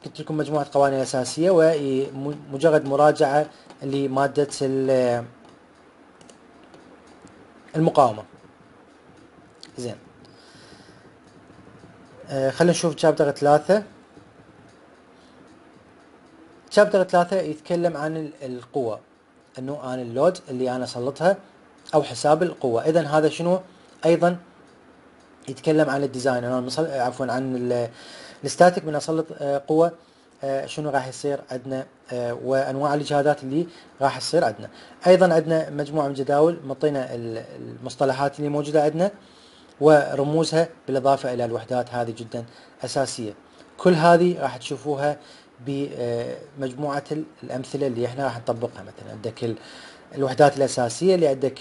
قلت لكم مجموعة قوانين أساسية ومجرد مراجعة لمادة المقاومة. زين. آه، خلينا نشوف شابتر ثلاثة. chapter ثلاثة يتكلم عن القوة. إنه أنا ال load اللي أنا اسلطها أو حساب القوة. اذا هذا شنو؟ أيضا يتكلم عن ال design. أنا عفوا عن ال static من اسلط آه، قوة آه، شنو راح يصير عندنا آه، وأنواع الاجهادات اللي راح تصير عندنا. أيضا عندنا مجموعة من الجداول مطينا المصطلحات اللي موجودة عندنا ورموزها بالإضافة إلى الوحدات هذه جدا أساسية. كل هذه راح تشوفوها بمجموعه الأمثلة اللي إحنا راح نطبقها. مثلا عندك الوحدات الأساسية اللي عندك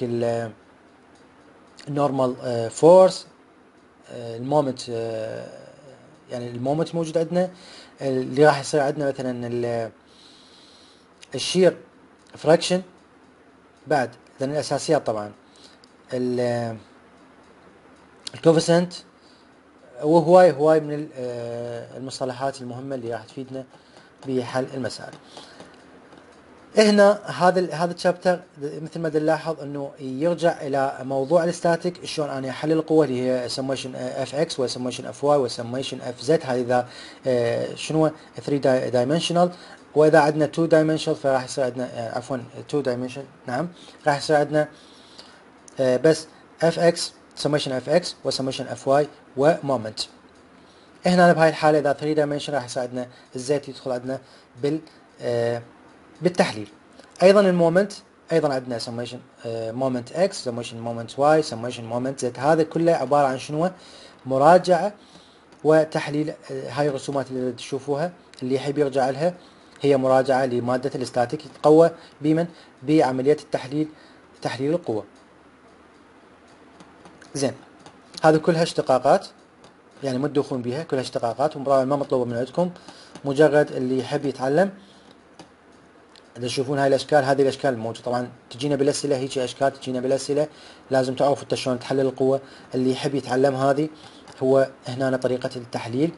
ال normal force ال moment يعني ال moment موجود عندنا. اللي راح يصير عندنا مثلا ال shear friction بعد. لأن الأساسيات طبعا. ال coefficient وهواي هواي من المصطلحات المهمة اللي راح تفيدنا بحل المسائل. هنا هذا هذا ال chapter مثل ما نلاحظ إنه يرجع إلى موضوع ال static شلون أنا أحلل القوة اللي هي سميشن اف إكس وسميشن اف واي وسميشن اف زد هذه إذا آه، شنو؟ 3 dimensional وإذا عندنا 2 dimensional فراح يصير عندنا آه، عفوا 2 dimension نعم راح يصير عندنا آه، بس F x summation F x و summation F y و moment هنا بهاي الحالة إذا 3 dimension راح يصير عندنا ال z يدخل عندنا بال بالتحليل. أيضا ال moment أيضا عندنا summation moment x summation moment y summation moment z هذا كله عبارة عن شنو؟ مراجعة وتحليل آه، هاي الرسومات اللي تشوفوها اللي يحب يرجع لها هي مراجعة لمادة الاستاتيك يتقوى بمن؟ بعملية التحليل تحليل القوة. زين. هذه كلها اشتقاقات يعني ما تدوخون بها كلها اشتقاقات وما مطلوبة من عندكم. مجرد اللي يحب يتعلم اذا تشوفون هاي الأشكال هذه الأشكال الموجوده طبعا تجينا بالأسئلة هيك أشكال تجينا بالأسئلة. لازم تعرفوا أنت شلون تحلل القوة. اللي يحب يتعلم هذه هو هنا طريقة التحليل.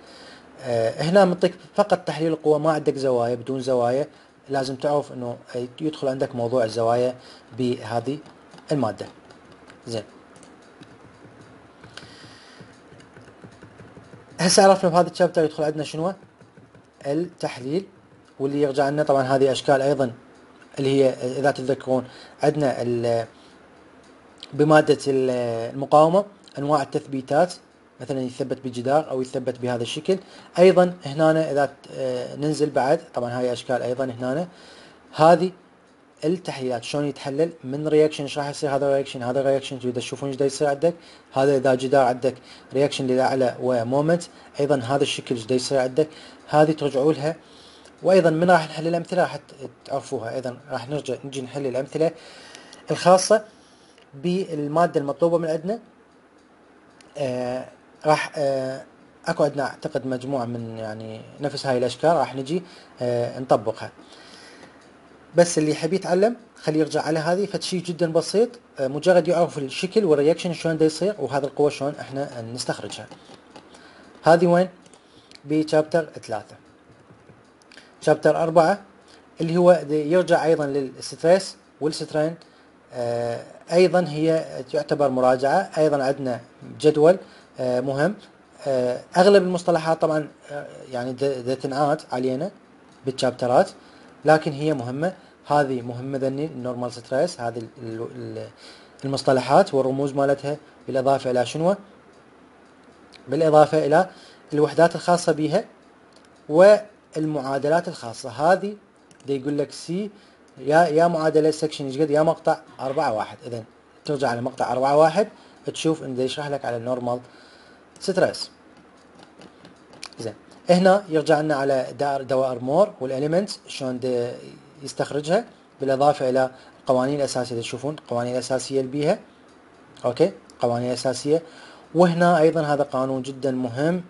آه هنا منطيك فقط تحليل القوة ما عندك زوايا بدون زوايا. لازم تعرف إنه يدخل عندك موضوع الزوايا بهذه المادة. زين. هسه عرفنا بهذا الشابتر يدخل عندنا شنو؟ التحليل. واللي يرجع لنا طبعا هذه أشكال أيضا اللي هي إذا تتذكرون عندنا بمادة المقاومة أنواع التثبيتات مثلا يثبت بجدار أو يثبت بهذا الشكل. أيضا هنا إذا ننزل بعد طبعا هاي أشكال أيضا هنا هذه التحليلات شلون يتحلل من reaction إيش راح يصير هذا reaction هذا reaction تريد تشوفون إيش يصير عندك. هذا إذا جدار عندك reaction للاعلى و moment أيضا هذا الشكل إيش يصير عندك. هذه ترجعوا لها وأيضا من راح نحل الامثله راح تعرفوها. أيضا راح نرجع نجي نحل الامثله الخاصة بالمادة المطلوبة من عندنا. آه راح آه أكو عندنا أعتقد مجموعة من يعني نفس هاي الأشكال راح نجي آه نطبقها. بس اللي يحب يتعلم خليه يرجع على هذه. فشي جدا بسيط آه مجرد يعرف الشكل والرياكشن شلون دا يصير وهذا القوة شلون إحنا نستخرجها. هذه وين؟ بشابتر ثلاثة. chapter أربعة اللي هو يرجع أيضا لل stress وال strain. آه أيضا هي تعتبر مراجعة أيضا عندنا جدول آه مهم. آه أغلب المصطلحات طبعا يعني تنعاد علينا بالشابترات لكن هي مهمة. هذه مهمة ذني ال normal stress هذه المصطلحات والرموز مالتها بالإضافة إلى شنو؟ بالإضافة إلى الوحدات الخاصة بها والمعادلات الخاصة. هذه دي يقول لك see يا يا معادلة section إيش قد؟ يا مقطع 4 1 اذا ترجع على مقطع 4 1 تشوف انه يشرح لك على ال normal stress. زين هنا يرجع لنا على دوائر Mohr وال element شلون يستخرجها بالإضافة إلى القوانين الاساسيه تشوفون القوانين الاساسيه اللي بيها okay؟ قوانين أساسية. وهنا أيضا هذا قانون جدا مهم.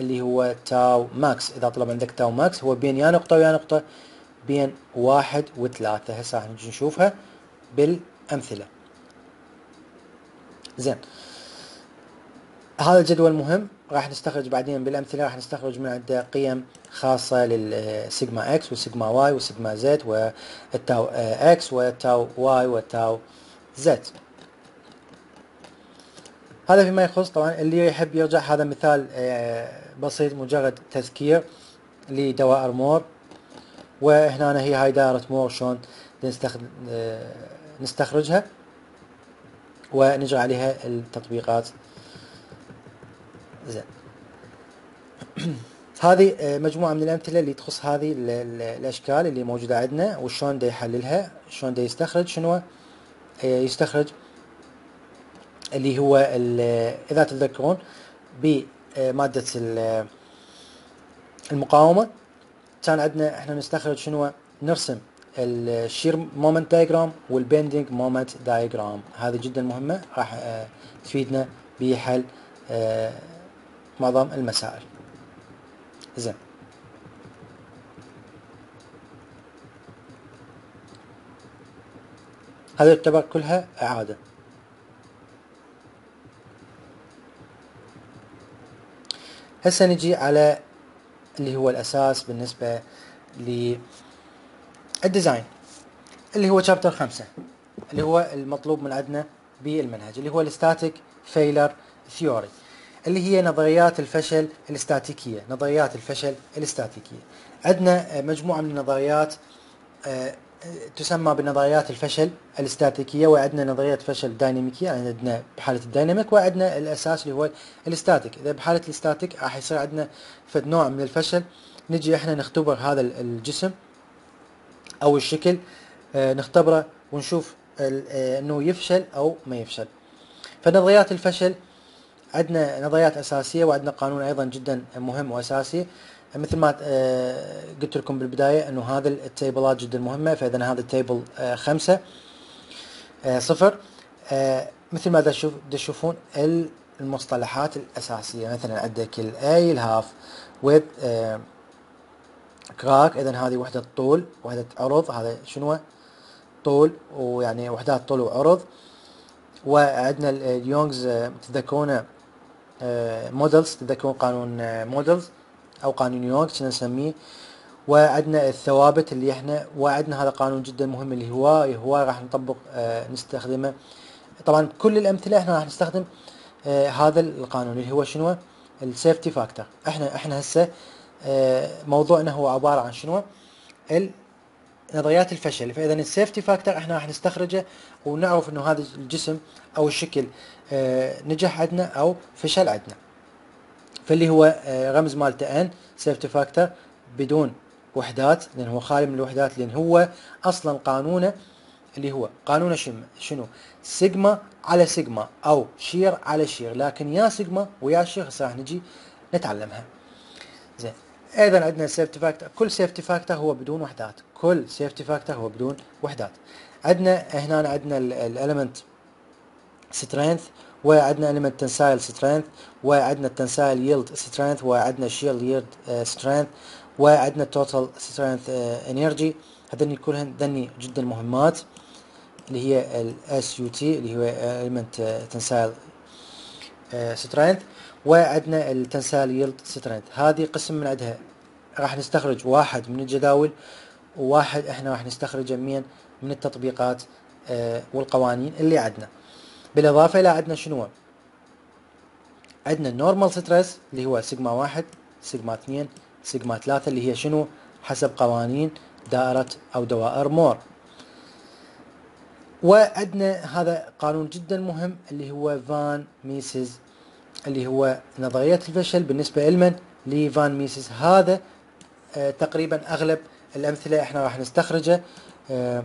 اللي هو tau max. إذا طلب عندك tau max هو بين يا نقطة ويا نقطة بين واحد وثلاثة. هسه راح نجي نشوفها بالأمثلة. زين. هذا الجدول مهم. راح نستخرج بعدين بالأمثلة راح نستخرج من عنده قيم خاصة للسيجما إكس والسيجما واي والسيجما زد والتاو x وال tau y وال tau z. هذا فيما يخص طبعا اللي يحب يرجع. هذا مثال آه، بسيط مجرد تذكير لدوائر Mohr وهنا هي هاي دائرة Mohr شلون آه، نستخرجها ونجري عليها التطبيقات زين. هذه آه، مجموعة من الأمثلة اللي تخص هذه الأشكال اللي موجودة عندنا وشلون دا يحللها شلون دا يستخرج شنو؟ يستخرج اللي هو إذا تتذكرون بمادة المقاومة. كان عندنا إحنا نستخرج شنو؟ نرسم ال shear moment diagram وال bending moment diagram هذه جدا مهمة راح آه، تفيدنا بحل آه، معظم المسائل. زين. هذا يعتبر كلها إعادة. هسه نجي على اللي هو الأساس بالنسبة لل design اللي هو chapter خمسة اللي هو المطلوب من عندنا بالمنهج اللي هو ال static failure theory اللي هي نظريات الفشل الاستاتيكية نظريات الفشل الاستاتيكية عندنا مجموعة من النظريات آه، تسمى بنظريات الفشل الاستاتيكيه وعندنا نظريه فشل دايناميكية يعني عندنا بحالة ال dynamic وعندنا الأساس اللي هو ال static إذا بحالة ال static راح يصير عندنا فد نوع من الفشل. نجي إحنا نختبر هذا الجسم أو الشكل آه، نختبره ونشوف آه، إنه يفشل أو ما يفشل. فنظريات الفشل عندنا نظريات أساسية وعندنا قانون أيضا جدا مهم وأساسي. مثل ما آه، قلت لكم بالبداية إنه هذا التيبلات جدا مهمة فإذا هذا ال table خمسة صفر. مثل ما تشوفون المصطلحات الأساسية مثلا عندك ال a ال half width crack اذا هذه وحدة طول وحدة عرض هذا شنو؟ طول ويعني وحدات طول وعرض. وعندنا ال Young's تذكرونه modulus تذكرون قانون modulus أو قانون يونغ نسميه؟ وعندنا الثوابت اللي إحنا وعندنا هذا قانون جدا مهم اللي هو هو راح نطبق آه، نستخدمه. طبعا كل الأمثلة إحنا راح نستخدم آه، هذا القانون اللي هو شنو؟ ال safety factor إحنا إحنا هسه آه، موضوعنا هو عبارة عن شنو؟ نظريات الفشل. فاذا ال safety factor إحنا راح نستخرجه ونعرف إنه هذا الجسم أو الشكل آه، نجح عندنا أو فشل عندنا. فاللي هو آه، رمز مالته n safety factor بدون وحدات لأن هو خالي من الوحدات لأن هو أصلا قانونه اللي هو قانونه شنو؟ سيجما على سيجما أو shear على shear. لكن يا سيجما ويا shear راح نجي نتعلمها. زين. أيضا عندنا safety factor كل safety factor هو بدون وحدات. كل safety factor هو بدون وحدات. عندنا هنا عندنا ال ultimate strength وعندنا ultimate tensile strength وعندنا tensile yield strength وعندنا shear yield strength وعندنا total strain energy. هذني كلهن ذني جدا مهمات اللي هي ال SUT اللي هو ultimate tensile strength. وعندنا ال tensile yield strength هذه قسم من عندها. راح نستخرج واحد من الجداول وواحد إحنا راح نستخرجه من من التطبيقات آه والقوانين اللي عندنا. بالإضافة إلى عندنا شنو؟ عندنا ال normal stress اللي هو سيجما واحد سيجما اثنين سيجما ثلاثة اللي هي شنو؟ حسب قوانين دائرة أو دوائر مور. وعندنا هذا قانون جدا مهم اللي هو فان ميسز اللي هو نظرية الفشل بالنسبة لمن لفان ميسيس هذا آه تقريبا أغلب الأمثلة إحنا راح نستخرجه. آه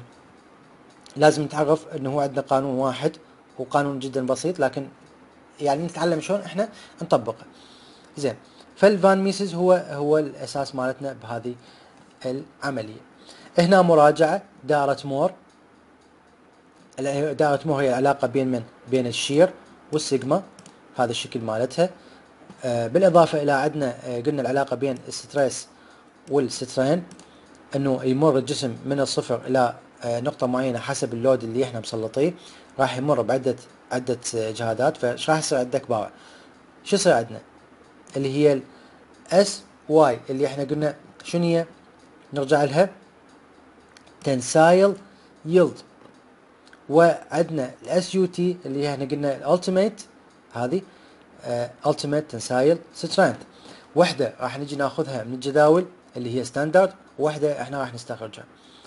لازم نتعرف إنه هو عندنا قانون واحد. وقانون جدا بسيط لكن يعني نتعلم شلون إحنا نطبقه. زين فالفان ميسيس هو هو الأساس مالتنا بهذه العملية. هنا مراجعة دائرة مور. دائرة مور هي العلاقه بين من؟ بين ال shear والسيجما هذا الشكل مالتها. آه بالإضافة إلى عندنا آه قلنا العلاقة بين ال stress وال strain إنه يمر الجسم من الصفر إلى آه نقطة معينة حسب ال load اللي إحنا مسلطيه. راح يمر بعده عدة جهادات فايش راح يصير عندك power شو يصير عندنا؟ اللي هي ال SY اللي إحنا قلنا شنو هي؟ نرجع لها. tensile yield وعندنا ال SUT اللي إحنا قلنا ال ultimate هذه ultimate tensile strength وحدة راح نجي ناخذها من الجداول اللي هي standard وحدة إحنا راح نستخرجها.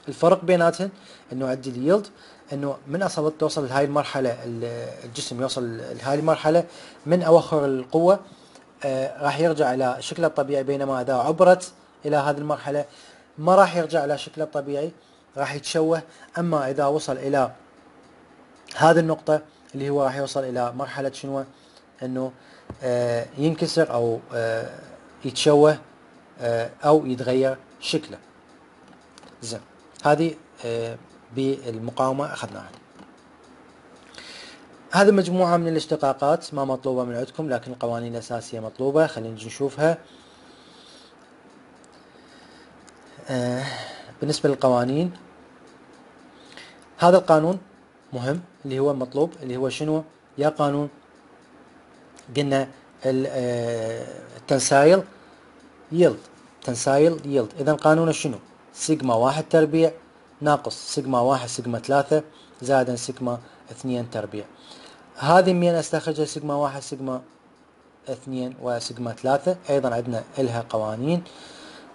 الفرق بيناتهم إنه عندي ال yield إنه من اصل توصل لهاي المرحلة الجسم يوصل لهاي المرحلة من أواخر القوة آه راح يرجع إلى شكله الطبيعي بينما إذا عبرت إلى هذه المرحلة ما راح يرجع إلى شكله الطبيعي راح يتشوه. أما إذا وصل إلى هذه النقطة اللي هو راح يوصل إلى مرحلة شنو؟ إنه آه ينكسر أو آه يتشوه آه أو يتغير شكله. زين. هذه آه بالمقاومة أخذناها. هذه مجموعة من الاشتقاقات ما مطلوبة من عندكم لكن القوانين الأساسية مطلوبة. خلينا نجي نشوفها. آه بالنسبة للقوانين هذا القانون مهم اللي هو مطلوب اللي هو شنو؟ يا قانون قلنا التنسايل يلد تنسايل يلد اذا قانونه شنو؟ سيجما واحد تربيع. ناقص سيجما واحد سيجما ثلاثة زائدا سيجما اثنين تربيع. هذه من استخرجها سيجما واحد سيجما اثنين وسيجما ثلاثة؟ أيضا عندنا إلها قوانين.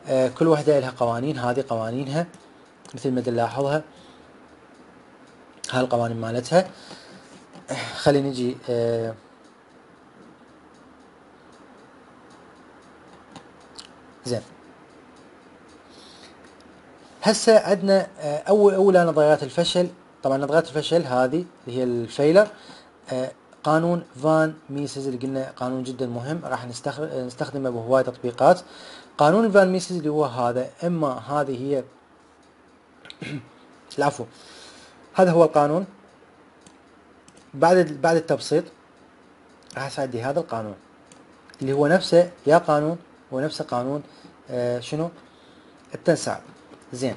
آه كل وحدة إلها قوانين هذه قوانينها مثل ما نلاحظها هاي القوانين مالتها. خلينا نجي آه زين. هسه عندنا آه، أول اولى نظريات الفشل طبعا نظريات الفشل هذه اللي هي ال failure آه، قانون فان ميسز اللي قلنا قانون جدا مهم راح نستخدمه بهواي تطبيقات. قانون فان ميسز اللي هو هذا إما هذه هي العفو هذا هو القانون. بعد بعد التبسيط راح يصير عندي هذا القانون اللي هو نفسه يا قانون هو نفسه قانون آه شنو؟ ال tensile زين.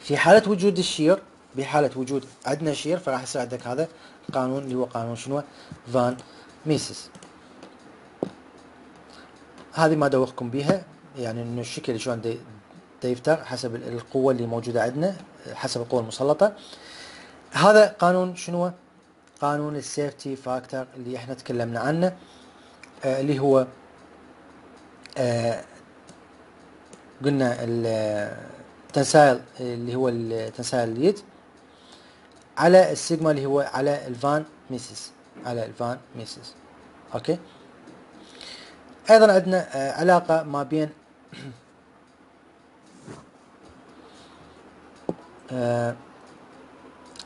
في حالة وجود ال shear بحالة وجود عندنا shear فراح يصير عندك هذا القانون اللي هو قانون شنو؟ فان ميسيس هذه ما دوخكم بها يعني إنه الشكل شلون يفتر حسب القوة اللي موجودة عندنا حسب القوة المسلطة. هذا قانون شنو؟ قانون ال safety factor اللي إحنا تكلمنا عنه آه اللي هو آه قلنا ال tensile اللي هو ال tensile yield على السيجما اللي هو على الفان ميسيس على الفان ميسيس. okay؟ أيضا عندنا آه، علاقة ما بين آه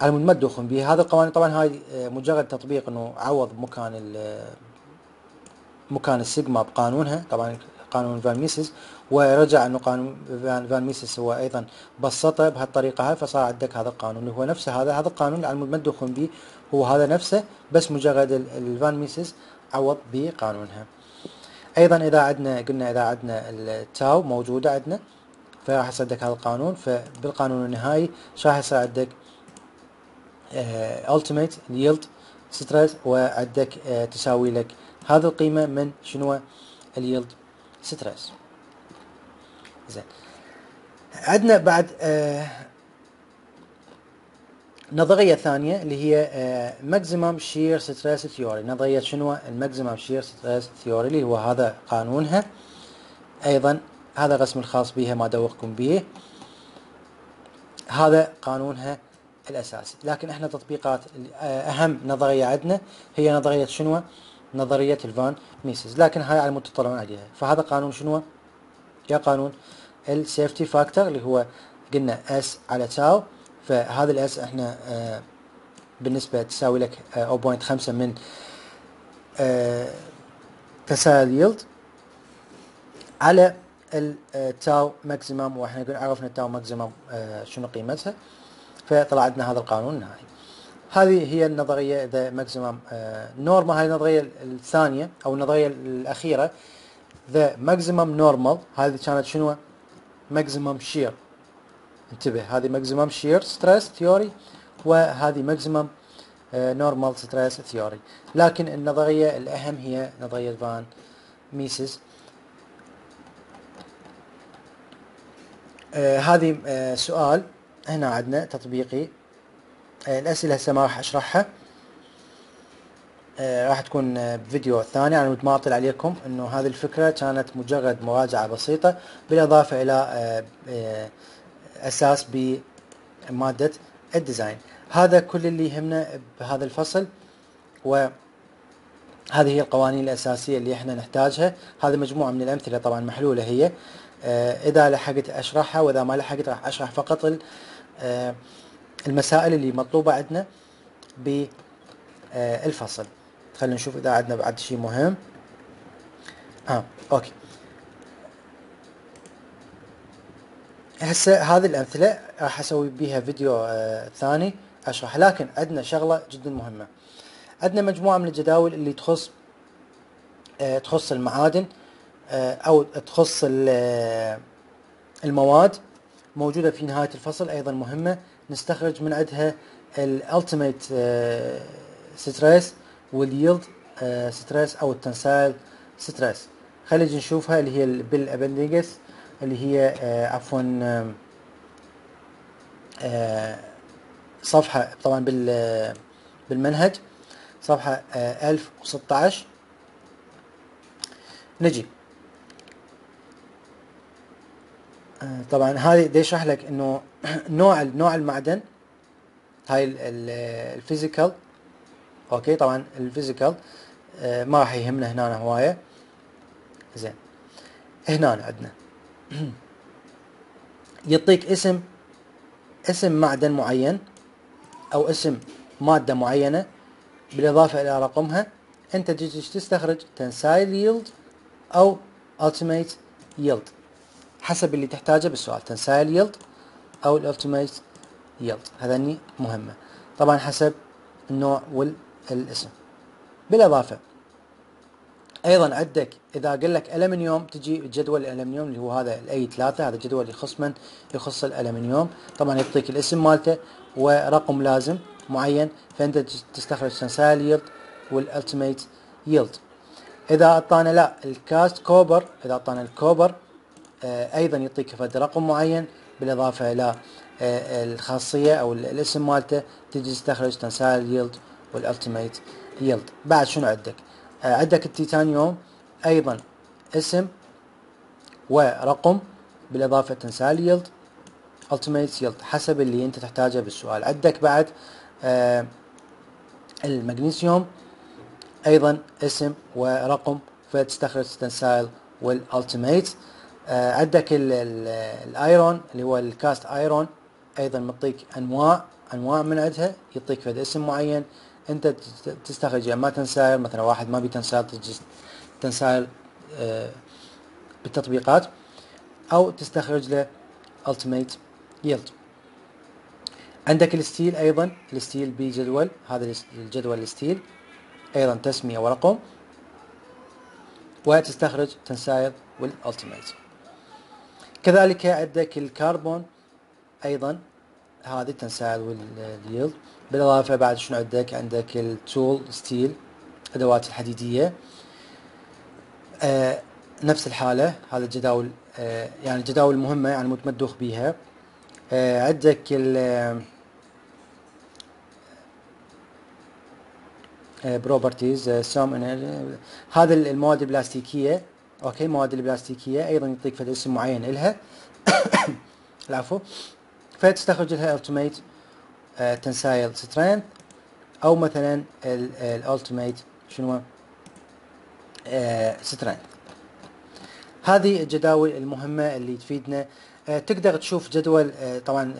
على مود ما تدوخون به هذا القوانين طبعا هاي آه، مجرد تطبيق إنه عوض مكان مكان السيجما بقانونها طبعا قانون von Mises. ورجع انه قانون von Mises هو أيضا بسطه بهالطريقة هاي فصار عندك هذا القانون. اللي هو نفسه هذا هذا القانون على مود ما به هو هذا نفسه بس مجرد ال von Mises عوض بقانونها. أيضا إذا عندنا قلنا إذا عندنا ال tau موجودة عندنا فراح يصير عندك هذا القانون. فبالقانون النهائي راح يصير عندك ultimate yield stress وعندك آه تساوي لك هذه القيمة من شنو؟ ال yield stress. زين. عندنا بعد آه نظرية ثانية اللي هي maximum shear stress theory نظرية شنو؟ ال maximum shear stress theory اللي هو هذا قانونها. أيضا هذا الرسم الخاص بها ما أدوخكم به هذا قانونها الأساسي. لكن إحنا تطبيقات أهم نظرية عندنا هي نظرية شنو؟ نظرية ال von Mises. لكن هاي على مود تطلعون عليها. فهذا قانون شنو؟ يا قانون ال safety factor اللي هو قلنا S على tau فهذا ال S إحنا آه بالنسبة تساوي لك آه 0.5 من آه yield على ال tau maximum وإحنا عرفنا ال tau maximum آه شنو قيمتها فطلع عندنا هذا القانون النهائي هذه هي النظرية the maximum normal هذه النظرية الثانية أو النظرية الأخيرة the maximum normal هذه كانت شنو؟ maximum shear انتبه هذه maximum shear stress theory وهذه maximum normal stress theory لكن النظرية الأهم هي نظرية von Mises آه هذه آه سؤال. هنا عندنا تطبيقي. آه الأسئلة هسه ما راح أشرحها. آه راح تكون بفيديو ثاني. أنا ما أطول عليكم إنه هذه الفكرة كانت مجرد مراجعة بسيطة بالإضافة إلى آه آه أساس بمادة الديزاين. هذا كل اللي يهمنا بهذا الفصل و هذه هي القوانين الأساسية اللي إحنا نحتاجها. هذه مجموعة من الأمثلة طبعا محلولة هي. آه إذا لحقت أشرحها وإذا ما لحقت راح أشرح فقط آه المسائل اللي مطلوبة عندنا بالفصل. آه خلينا نشوف إذا عندنا بعد شيء مهم. آه okay. هسه هذه الأمثلة راح أسوي بيها فيديو آه ثاني أشرح لكن عندنا شغلة جدا مهمة. عندنا مجموعة من الجداول اللي تخص آه تخص المعادن آه أو تخص المواد موجودة في نهاية الفصل أيضا مهمة. نستخرج من عندها ال ultimate stress وال yield stress أو ال tensile stress. خلينا نشوفها اللي هي بال appendices اللي هي آه عفوا آه صفحة طبعا بال بالمنهج صفحة آه 1016 نجي. آه، طبعا هذه بدي أشرح لك إنه نوع نوع المعدن هاي ال physical okay طبعا ال physical آه، ما راح يهمنا هنا هواية. زين. هنا عندنا. يعطيك اسم اسم معدن معين أو اسم مادة معينة بالإضافة إلى رقمها أنت تجي تستخرج tensile yield أو ultimate yield. حسب اللي تحتاجه بالسؤال tensile yield أو ال ultimate yield هذني مهمة. طبعا حسب النوع والاسم بالاضافة أيضا عندك إذا قال لك الومنيوم تجي جدول الالومنيوم اللي هو هذا ال A 3 هذا جدول يخص من؟ يخص الالومنيوم طبعا يعطيك الاسم مالته ورقم لازم معين فأنت تستخرج tensile yield وال ultimate yield إذا أعطانا لا ال cast copper إذا أعطانا ال copper آه أيضا يعطيك فد رقم معين. بالإضافة إلى آه الخاصية أو الاسم مالته تجي تستخرج tensile yield وال ultimate yield بعد شنو عندك؟ آه عندك التيتانيوم أيضا اسم ورقم بالإضافة tensile yield ultimate yield حسب اللي أنت تحتاجه بالسؤال. عندك بعد آه المغنيسيوم أيضا اسم ورقم فتستخرج tensile وال ultimate آه عندك ال iron اللي هو ال cast iron أيضا معطيك أنواع أنواع من عندها يعطيك فد اسم معين. انت تستخرج اما tensile مثلا واحد ما بي tensile tensile آه بالتطبيقات أو تستخرج له ultimate yield عندك ال steel أيضا ال steel بجدول هذا الجدول ال steel أيضا تسمية ورقم وتستخرج tensile وال ultimate كذلك عندك الكربون أيضا هذه tensile وال yield بالإضافة بعد شنو عندك؟ عندك ال tool steel أدوات الحديدية. آه نفس الحالة هذا الجداول آه يعني الجداول المهمه يعني ما تدوخ بها آه عندك ال properties some هذا المواد البلاستيكية okay المواد البلاستيكية أيضا يعطيك فد اسم معين لها العفو. فتستخرج لها ultimate tensile strength أو مثلا ال ultimate شنو strength هذه الجداول المهمة اللي تفيدنا. تقدر تشوف جدول طبعا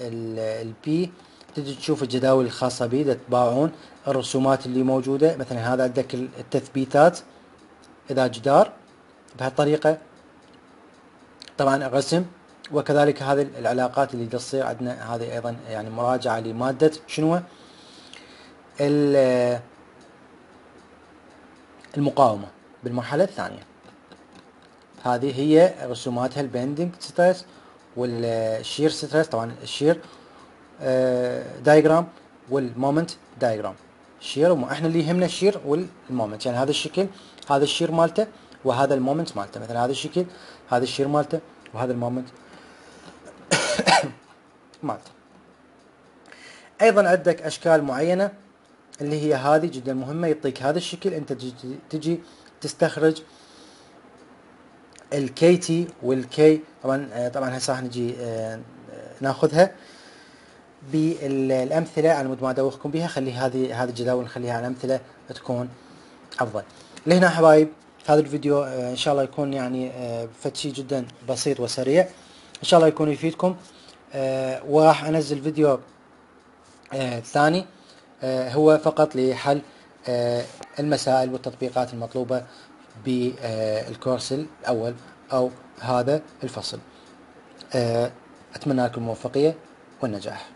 البي تجي تشوف الجداول الخاصة به تتباعون الرسومات اللي موجودة. مثلا هذا عندك التثبيتات. إذا جدار بهالطريقة طبعا الرسم. وكذلك هذه العلاقات اللي تصير عندنا هذه أيضا يعني مراجعة لمادة شنو؟ المقاومة بالمرحلة الثانية. هذه هي رسوماتها ال bending stress وال shear stress طبعا ال shear diagram وال moment diagram shear إحنا اللي يهمنا ال shear وال moment يعني هذا الشكل هذا ال shear مالته وهذا ال moment مالته. مثلا هذا الشكل هذا ال shear مالته وهذا ال moment. مالته أيضا عندك أشكال معينة اللي هي هذه جدا مهمة يعطيك هذا الشكل. أنت تجي تستخرج ال KT وال K طبعا طبعا هسه راح نجي ناخذها. بالامثله على مود ما ادوخكم بها. خلي هذه هذه الجداول نخليها على امثله تكون أفضل. لهنا حبايب هذا الفيديو إن شاء الله يكون يعني فد جدا بسيط وسريع. إن شاء الله يكون يفيدكم. وراح أنزل فيديو ثاني هو فقط لحل المسائل والتطبيقات المطلوبة بالكورس الأول أو هذا الفصل. أتمنى لكم الموفقيه والنجاح.